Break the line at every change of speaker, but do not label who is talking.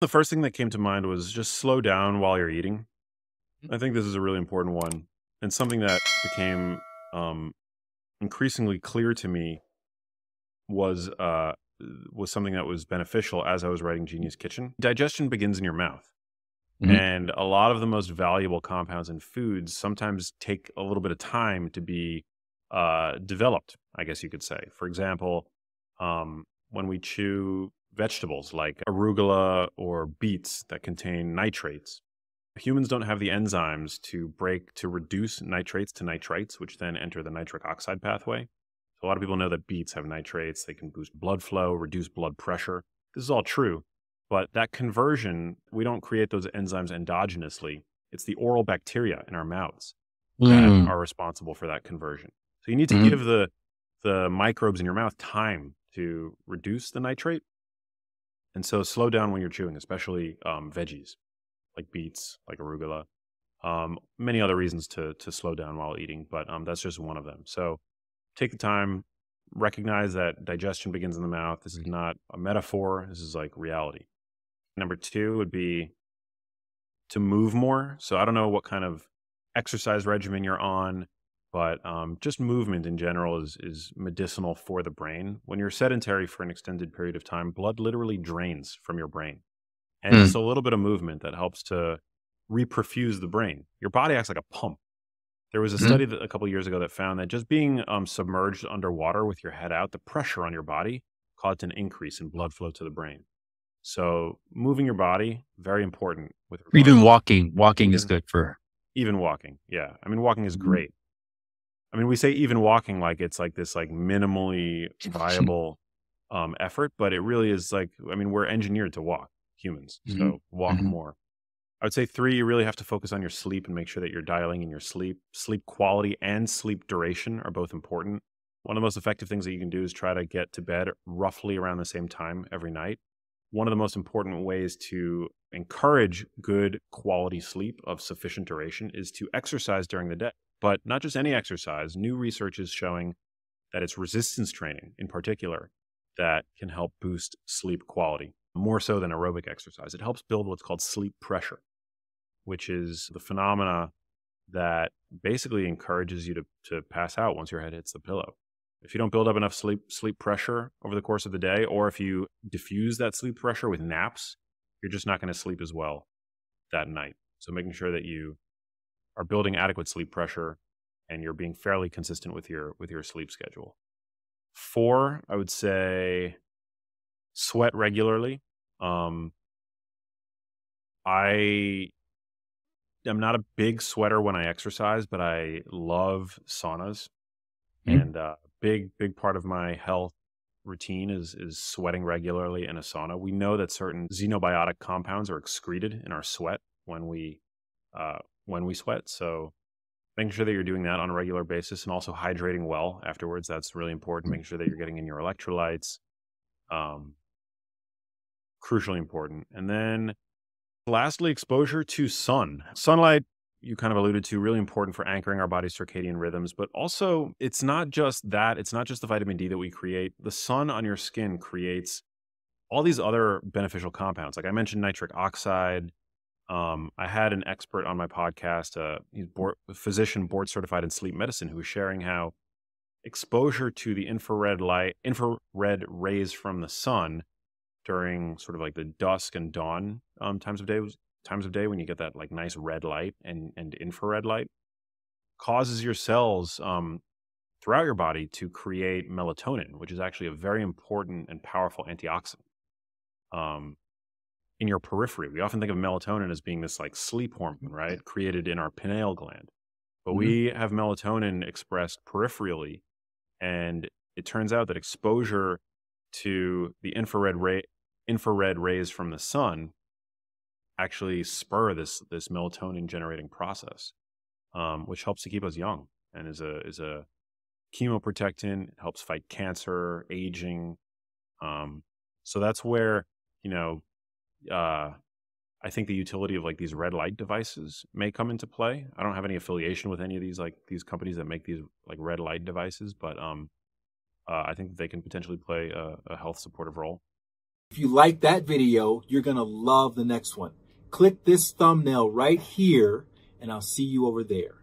The first thing that came to mind was just slow down while you're eating.
Mm.
I think this is a really important one and something that became um, increasingly clear to me was uh, was something that was beneficial as I was writing Genius Kitchen. Digestion begins in your mouth.
Mhm.
And a lot of the most valuable compounds in foods sometimes take a little bit of time to be uh, developed, I guess you could say. For example, um, when we chew vegetables like arugula or beets that contain nitrates, humans don't have the enzymes to break to reduce nitrates to nitrites, which then enter the nitric oxide pathway. So a lot of people know that beets have nitrates, they can boost blood flow, reduce blood pressure. This is all true. But that conversion, we don't create those enzymes endogenously. It's the oral bacteria in our mouths that
Mm.
are responsible for that conversion. So you need to
Mhm.
give the the microbes in your mouth time to reduce the nitrate. And so slow down when you're chewing, especially um, veggies like beets, like arugula. Um, many other reasons to to slow down while eating, but um, that's just one of them. So take the time, recognize that digestion begins in the mouth. This is not a metaphor. This is like reality. Number two would be to move more. So I don't know what kind of exercise regimen you're on, but um, just movement in general is is medicinal for the brain. When you're sedentary for an extended period of time, blood literally drains from your brain, and
Mm.
it's a little bit of movement that helps to reperfuse the brain. Your body acts like a pump. There was a
Mhm.
study that, a couple years ago that found that just being um, submerged underwater with your head out, the pressure on your body caused an increase in blood flow to the brain. So moving your body very important with
Even walking, walking is good for.
even walking yeah i mean walking is
Mhm.
great i mean we say even walking like it's like this like minimally viable um effort but it really is like i mean we're engineered to walk humans so
Mhm.
walk
Mhm.
more i would say three you really have to focus on your sleep and make sure that you're dialing in your sleep sleep quality and sleep duration are both important one of the most effective things that you can do is try to get to bed roughly around the same time every night one of the most important ways to encourage good quality sleep of sufficient duration is to exercise during the day. But not just any exercise. New research is showing that it's resistance training in particular that can help boost sleep quality more so than aerobic exercise. It helps build what's called sleep pressure, which is the phenomena that basically encourages you to, to pass out once your head hits the pillow. If you don't build up enough sleep sleep pressure over the course of the day, or if you diffuse that sleep pressure with naps, you're just not going to sleep as well that night. So making sure that you are building adequate sleep pressure and you're being fairly consistent with your with your sleep schedule. Four, I would say sweat regularly. Um I am not a big sweater when I exercise, but I love saunas.
Mhm.
And uh big big part of my health routine is is sweating regularly in a sauna. We know that certain xenobiotic compounds are excreted in our sweat when we uh, when we sweat. So making sure that you're doing that on a regular basis and also hydrating well afterwards. That's really important. Making sure that you're getting in your electrolytes. Um, crucially important. And then lastly, exposure to sun. Sunlight, you kind of alluded to, really important for anchoring our body's circadian rhythms, but also it's not just that, it's not just the vitamin D that we create. The sun on your skin creates all these other beneficial compounds. Like I mentioned, nitric oxide. Um, I had an expert on my podcast, uh, he's board, a physician board certified in sleep medicine, who was sharing how exposure to the infrared light, infrared rays from the sun during sort of like the dusk and dawn um, times of day, times of day when you get that like nice red light and and infrared light, causes your cells um, throughout your body to create melatonin, which is actually a very important and powerful antioxidant. Um, in your periphery, we often think of melatonin as being this like sleep hormone, right? Created in our pineal gland. But
Mhm.
we have melatonin expressed peripherally. And it turns out that exposure to the infrared ray infrared rays from the sun actually spur this this melatonin generating process, um, which helps to keep us young and is a is a chemoprotectant. It helps fight cancer, aging. Um, so that's where you know uh, I think the utility of like these red light devices may come into play. I don't have any affiliation with any of these like these companies that make these like red light devices, but um, uh, I think they can potentially play a, a health supportive role.
If you like that video, you're to love the next one. Click this thumbnail right here and I'll see you over there.